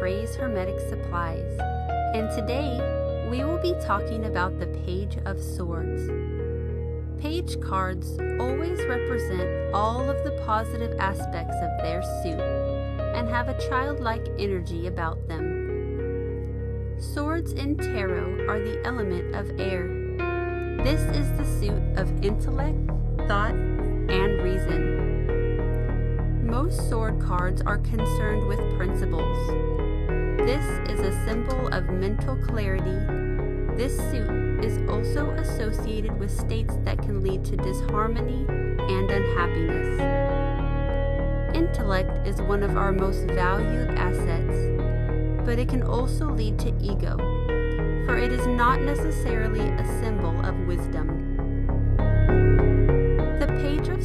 Frey's Hermetic Supplies, and today we will be talking about the Page of Swords. Page cards always represent all of the positive aspects of their suit and have a childlike energy about them. Swords in tarot are the element of air. This is the suit of intellect, thought. Most sword cards are concerned with principles. This is a symbol of mental clarity. This suit is also associated with states that can lead to disharmony and unhappiness. Intellect is one of our most valued assets, but it can also lead to ego, for it is not necessarily a symbol of wisdom.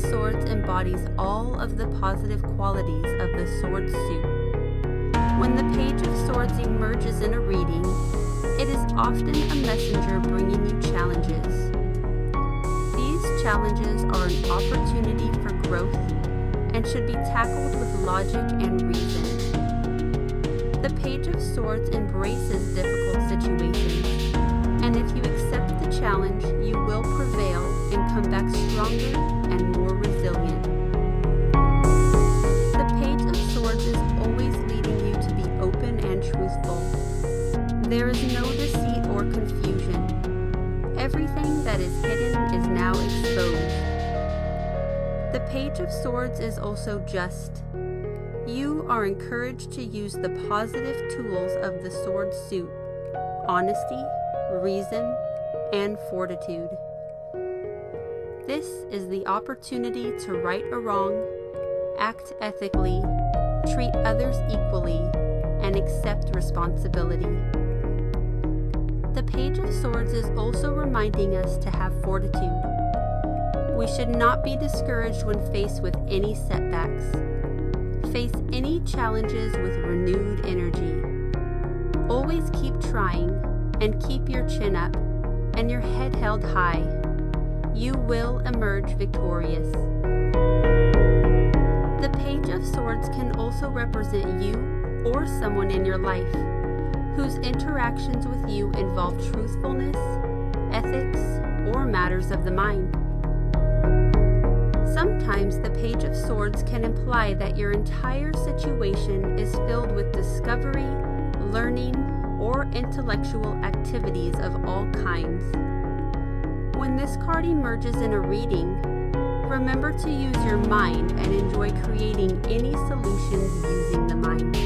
Swords embodies all of the positive qualities of the sword suit. When the Page of Swords emerges in a reading, it is often a messenger bringing you challenges. These challenges are an opportunity for growth and should be tackled with logic and reason. The Page of Swords embraces difficult situations, and if you accept the challenge, you will prevail and come back stronger Everything that is hidden is now exposed. The Page of Swords is also just. You are encouraged to use the positive tools of the sword suit honesty, reason, and fortitude. This is the opportunity to right a wrong, act ethically, treat others equally, and accept responsibility. The Page of Swords is also reminding us to have fortitude. We should not be discouraged when faced with any setbacks. Face any challenges with renewed energy. Always keep trying and keep your chin up and your head held high you will emerge victorious. The Page of Swords can also represent you or someone in your life whose interactions with you involve truthfulness, ethics, or matters of the mind. Sometimes the Page of Swords can imply that your entire situation is filled with discovery, learning, or intellectual activities of all kinds. When this card emerges in a reading, remember to use your mind and enjoy creating any solutions using the mind.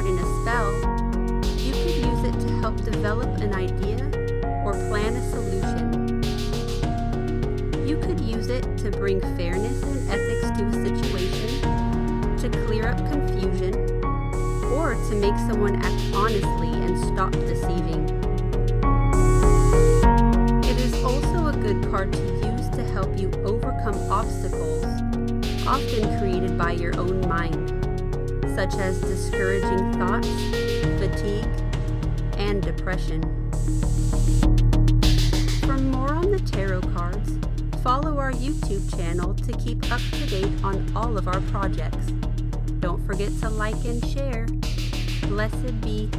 Card in a spell, you could use it to help develop an idea or plan a solution. You could use it to bring fairness and ethics to a situation, to clear up confusion, or to make someone act honestly and stop deceiving. It is also a good card to use to help you overcome obstacles, often created by your own mind, such as discouraging thoughts, fatigue, and depression. For more on the tarot cards, follow our YouTube channel to keep up to date on all of our projects. Don't forget to like and share. Blessed be